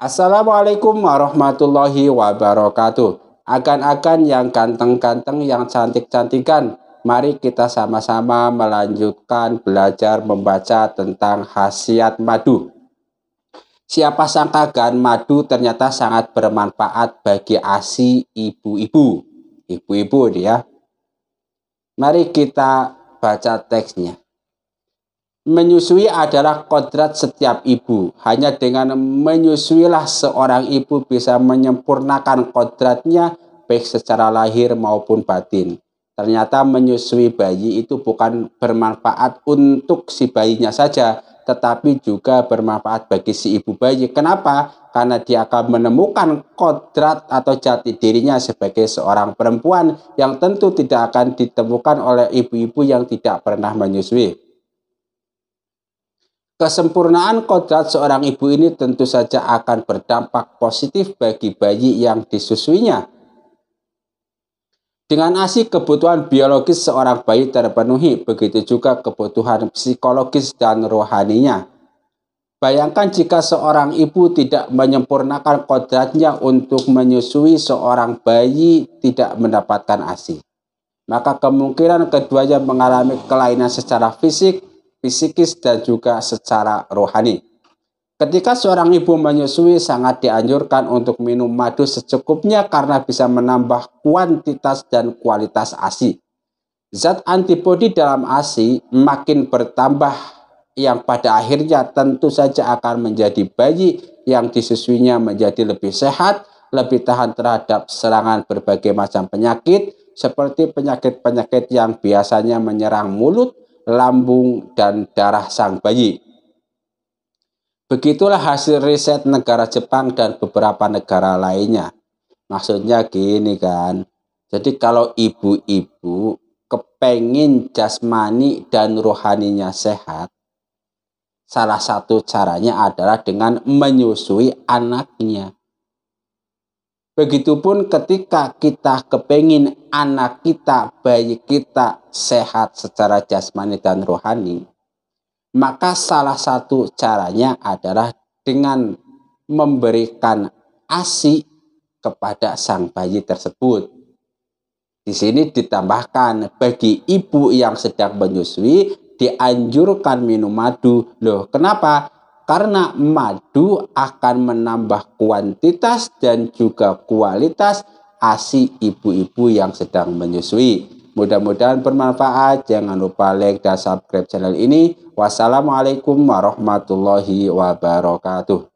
Assalamualaikum warahmatullahi wabarakatuh. Akan-akan yang ganteng-ganteng, yang cantik-cantikan, mari kita sama-sama melanjutkan belajar membaca tentang khasiat madu. Siapa sangka kan madu ternyata sangat bermanfaat bagi ASI ibu-ibu. Ibu-ibu dia. Mari kita baca teksnya. Menyusui adalah kodrat setiap ibu. Hanya dengan menyusuilah seorang ibu bisa menyempurnakan kodratnya baik secara lahir maupun batin. Ternyata menyusui bayi itu bukan bermanfaat untuk si bayinya saja, tetapi juga bermanfaat bagi si ibu bayi. Kenapa? Karena dia akan menemukan kodrat atau jati dirinya sebagai seorang perempuan yang tentu tidak akan ditemukan oleh ibu-ibu yang tidak pernah menyusui. Kesempurnaan kodrat seorang ibu ini tentu saja akan berdampak positif bagi bayi yang disusuinya. Dengan ASI kebutuhan biologis seorang bayi terpenuhi, begitu juga kebutuhan psikologis dan rohaninya. Bayangkan jika seorang ibu tidak menyempurnakan kodratnya untuk menyusui seorang bayi tidak mendapatkan ASI. Maka kemungkinan keduanya mengalami kelainan secara fisik, fisikis dan juga secara rohani. Ketika seorang ibu menyusui sangat dianjurkan untuk minum madu secukupnya karena bisa menambah kuantitas dan kualitas ASI. Zat antibodi dalam ASI makin bertambah yang pada akhirnya tentu saja akan menjadi bayi yang disusuinya menjadi lebih sehat, lebih tahan terhadap serangan berbagai macam penyakit seperti penyakit-penyakit yang biasanya menyerang mulut, lambung, dan darah sang bayi. Begitulah hasil riset negara Jepang dan beberapa negara lainnya. Maksudnya gini kan, jadi kalau ibu-ibu kepengin jasmani dan rohaninya sehat, salah satu caranya adalah dengan menyusui anaknya. Begitupun ketika kita kepingin anak kita, bayi kita sehat secara jasmani dan rohani, maka salah satu caranya adalah dengan memberikan ASI kepada sang bayi tersebut. Di sini ditambahkan bagi ibu yang sedang menyusui dianjurkan minum madu. Loh, kenapa? Karena madu akan menambah kuantitas dan juga kualitas ASI ibu-ibu yang sedang menyusui. Mudah-mudahan bermanfaat. Jangan lupa like dan subscribe channel ini. Wassalamualaikum warahmatullahi wabarakatuh.